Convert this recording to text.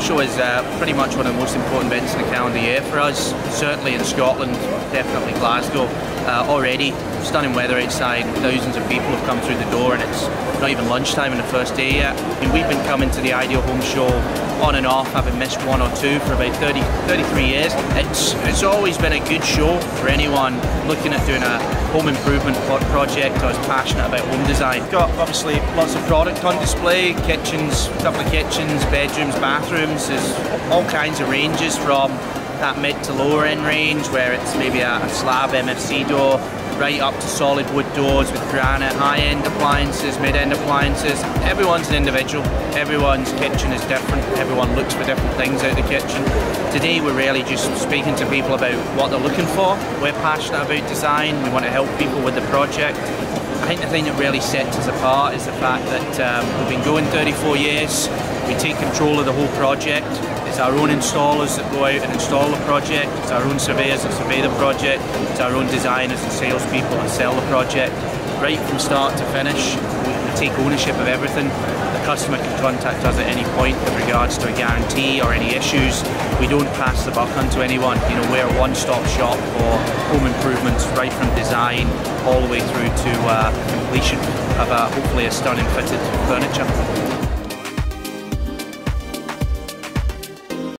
Show is uh, pretty much one of the most important events in the calendar year for us. Certainly in Scotland, definitely Glasgow. Uh, already stunning weather outside, thousands of people have come through the door and it's not even lunchtime on the first day yet. Mean, we've been coming to the Ideal Home Show on and off, having missed one or two for about 30, 33 years. It's, it's always been a good show for anyone looking at doing a home improvement project I was passionate about home design. Got obviously lots of product on display, kitchens, of kitchens, bedrooms, bathrooms, there's all kinds of ranges from that mid to lower end range where it's maybe a slab MFC door right up to solid wood doors with granite, high-end appliances, mid-end appliances. Everyone's an individual, everyone's kitchen is different, everyone looks for different things out of the kitchen. Today we're really just speaking to people about what they're looking for. We're passionate about design, we want to help people with the project. I think the thing that really sets us apart is the fact that um, we've been going 34 years, we take control of the whole project, it's our own installers that go out and install the project. It's our own surveyors that survey the project. It's our own designers and salespeople that sell the project. Right from start to finish, we take ownership of everything. The customer can contact us at any point with regards to a guarantee or any issues. We don't pass the buck on to anyone. You know, we're a one-stop shop for home improvements, right from design all the way through to uh, completion of hopefully a stunning fitted furniture.